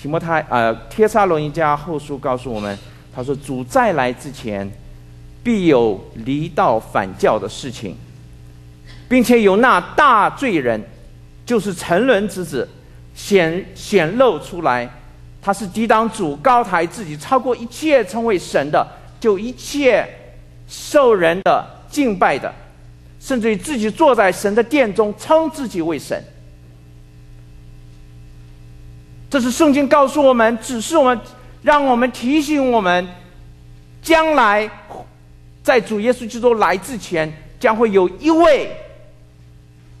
提摩太呃，帖撒罗尼迦后书告诉我们，他说主再来之前，必有离道反教的事情，并且有那大罪人，就是沉沦之子，显显露出来，他是抵挡主高抬自己，超过一切称为神的，就一切受人的敬拜的，甚至于自己坐在神的殿中，称自己为神。这是圣经告诉我们，指示我们，让我们提醒我们，将来在主耶稣基督来之前，将会有一位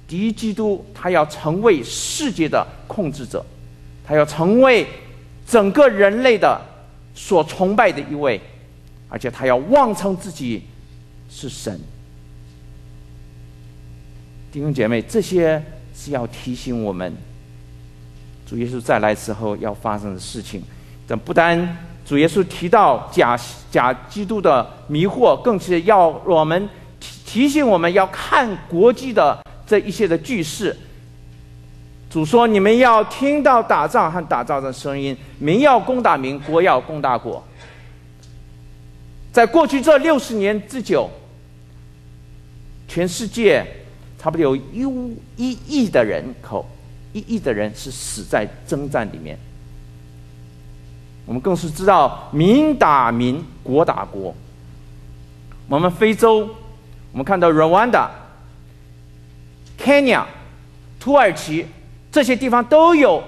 敌基督，他要成为世界的控制者，他要成为整个人类的所崇拜的一位，而且他要妄称自己是神。弟兄姐妹，这些是要提醒我们。主耶稣再来时候要发生的事情，但不单主耶稣提到假假基督的迷惑，更是要我们提提醒我们要看国际的这一些的句式。主说：“你们要听到打仗和打仗的声音，民要攻打民，国要攻打国。”在过去这六十年之久，全世界差不多有一一亿的人口。一亿的人是死在征战里面，我们更是知道民打民，国打国。我们非洲，我们看到 Rwanda、Kenya、土耳其这些地方都有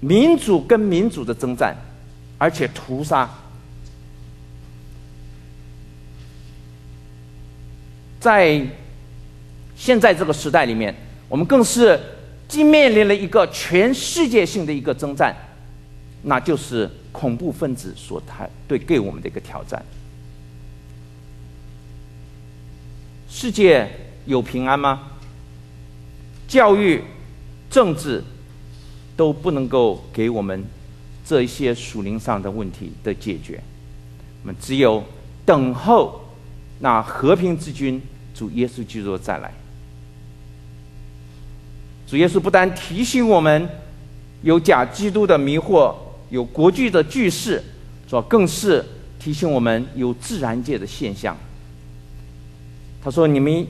民主跟民主的征战，而且屠杀。在现在这个时代里面。我们更是既面临了一个全世界性的一个征战，那就是恐怖分子所谈对给我们的一个挑战。世界有平安吗？教育、政治都不能够给我们这一些属灵上的问题的解决。我们只有等候那和平之君主耶稣基督再来。主耶稣不单提醒我们有假基督的迷惑，有国际的巨势，说更是提醒我们有自然界的现象。他说：“你们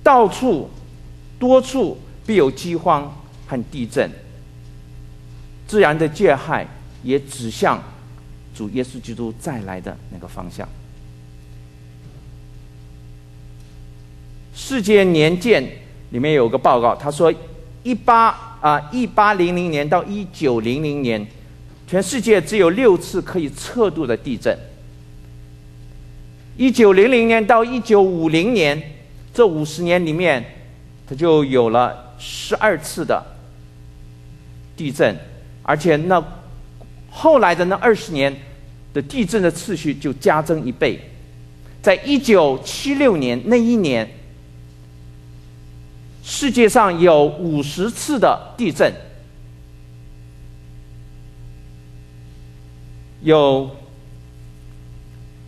到处、多处必有饥荒和地震，自然的界害也指向主耶稣基督再来的那个方向。”世界年鉴。里面有个报告，他说，一八啊一八零零年到一九零零年，全世界只有六次可以测度的地震。一九零零年到一九五零年这五十年里面，它就有了十二次的地震，而且那后来的那二十年的地震的次序就加增一倍，在一九七六年那一年。世界上有五十次的地震，有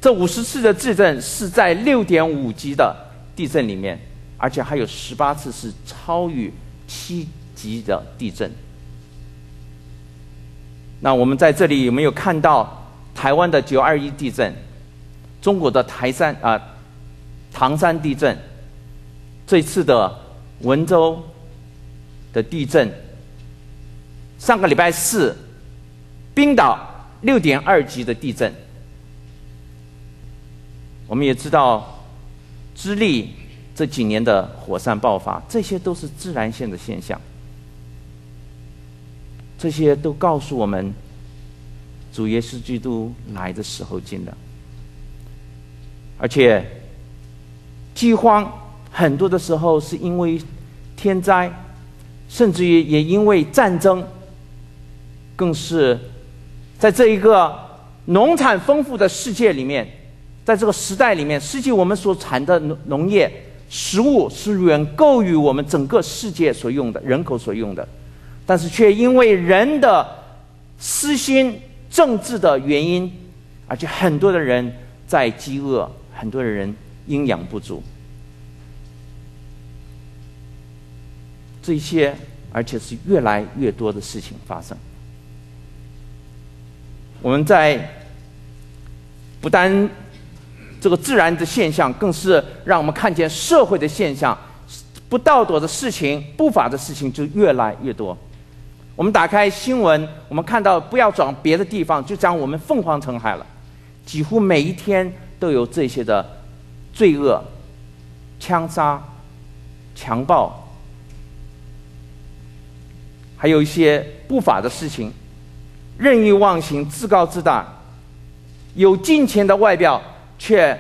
这五十次的地震是在六点五级的地震里面，而且还有十八次是超于七级的地震。那我们在这里有没有看到台湾的九二一地震？中国的台山啊，唐山地震？这次的？温州的地震，上个礼拜四，冰岛六点二级的地震。我们也知道，智利这几年的火山爆发，这些都是自然性的现象。这些都告诉我们，主耶稣基督来的时候近了，而且饥荒。很多的时候是因为天灾，甚至于也因为战争，更是在这一个农产丰富的世界里面，在这个时代里面，实际我们所产的农农业食物是远够于我们整个世界所用的人口所用的，但是却因为人的私心、政治的原因，而且很多的人在饥饿，很多的人营养不足。这些而且是越来越多的事情发生。我们在不单这个自然的现象，更是让我们看见社会的现象，不道德的事情、不法的事情就越来越多。我们打开新闻，我们看到不要讲别的地方，就讲我们凤凰城海了，几乎每一天都有这些的罪恶、枪杀、强暴，还有一些不法的事情。任意妄行、自高自大，有金钱的外表，却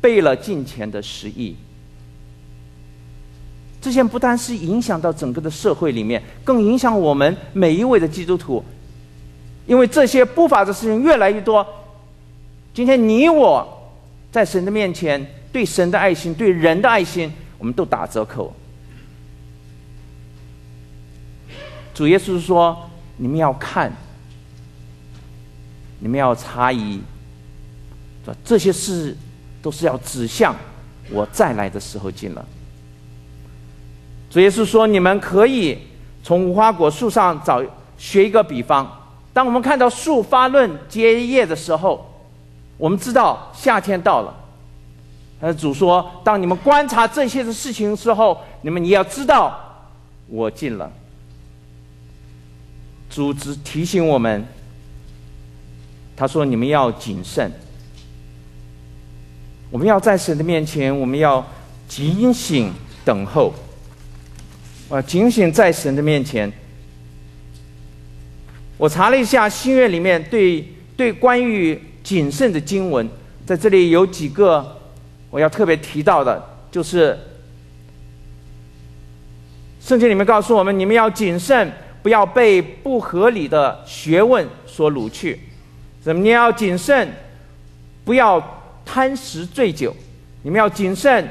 背了金钱的实意。这些不单是影响到整个的社会里面，更影响我们每一位的基督徒。因为这些不法的事情越来越多，今天你我在神的面前，对神的爱心、对人的爱心，我们都打折扣。主耶稣说：“你们要看。”你们要查疑，这些事都是要指向我再来的时候近了。主耶稣说：“你们可以从无花果树上找学一个比方。当我们看到树发嫩结叶的时候，我们知道夏天到了。而主说：当你们观察这些的事情之后，你们也要知道我进了。主只提醒我们。”他说：“你们要谨慎，我们要在神的面前，我们要警醒等候。啊，警醒在神的面前。我查了一下新约里面对对关于谨慎的经文，在这里有几个我要特别提到的，就是圣经里面告诉我们，你们要谨慎，不要被不合理的学问所掳去。”怎么？你要谨慎，不要贪食醉酒。你们要谨慎，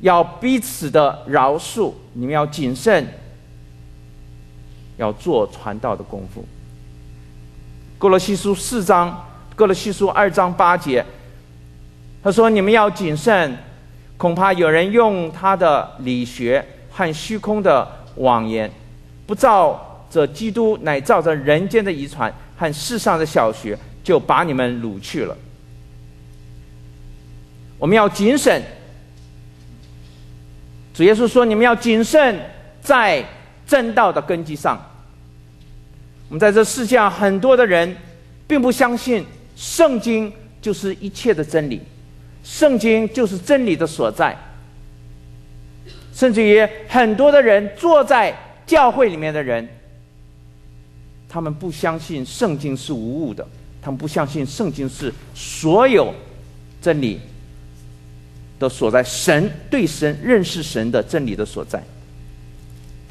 要彼此的饶恕。你们要谨慎，要做传道的功夫。哥罗西书四章，哥罗西书二章八节，他说：“你们要谨慎，恐怕有人用他的理学和虚空的谎言，不照着基督，乃照着人间的遗传。”和世上的小学就把你们掳去了。我们要谨慎。主耶稣说：“你们要谨慎，在正道的根基上。”我们在这世界上很多的人，并不相信圣经就是一切的真理，圣经就是真理的所在。甚至于很多的人坐在教会里面的人。他们不相信圣经是无误的，他们不相信圣经是所有真理的所在，神对神认识神的真理的所在。